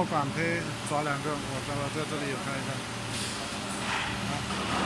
我管胚抓两个，我在在这里也看一下。啊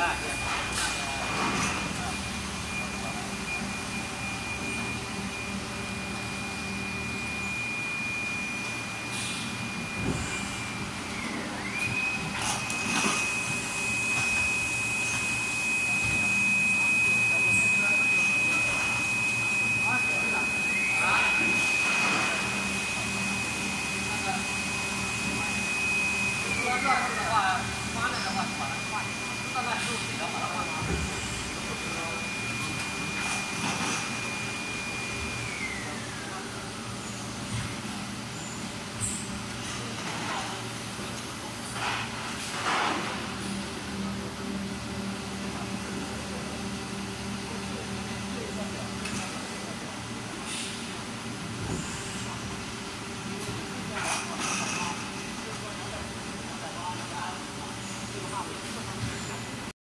Ah, yeah.